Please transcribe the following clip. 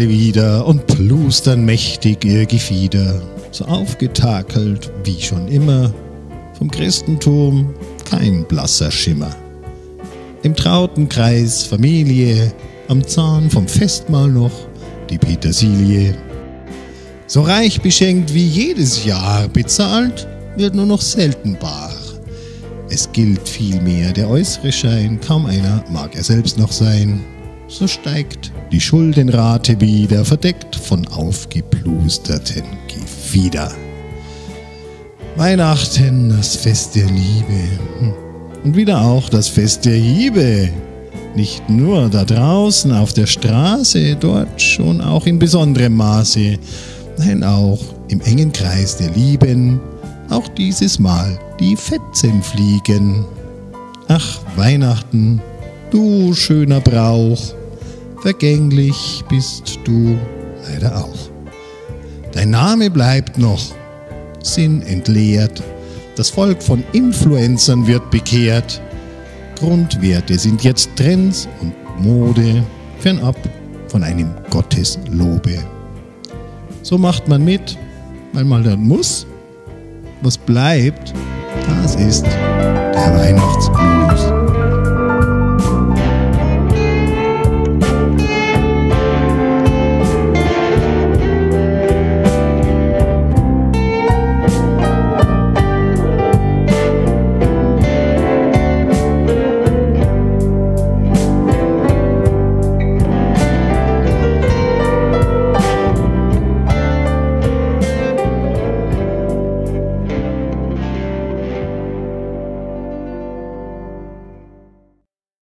wieder und plustern mächtig ihr Gefieder, so aufgetakelt wie schon immer, vom Christentum kein blasser Schimmer. Im trauten Kreis Familie, am Zahn vom Festmahl noch die Petersilie. So reich beschenkt wie jedes Jahr bezahlt, wird nur noch selten bar. Es gilt vielmehr der äußere Schein, kaum einer mag er selbst noch sein. So steigt die Schuldenrate wieder, verdeckt von aufgeplusterten Gefieder. Weihnachten, das Fest der Liebe. Hm. Und wieder auch das Fest der Hiebe. Nicht nur da draußen auf der Straße, dort schon auch in besonderem Maße. Nein, auch im engen Kreis der Lieben, auch dieses Mal die Fetzen fliegen. Ach, Weihnachten, du schöner Brauch, vergänglich bist du leider auch. Dein Name bleibt noch, Sinn entleert, das Volk von Influencern wird bekehrt, Grundwerte sind jetzt Trends und Mode, fernab von einem Gotteslobe. So macht man mit, weil man dann muss. Was bleibt, das ist der Weihnachtsblues.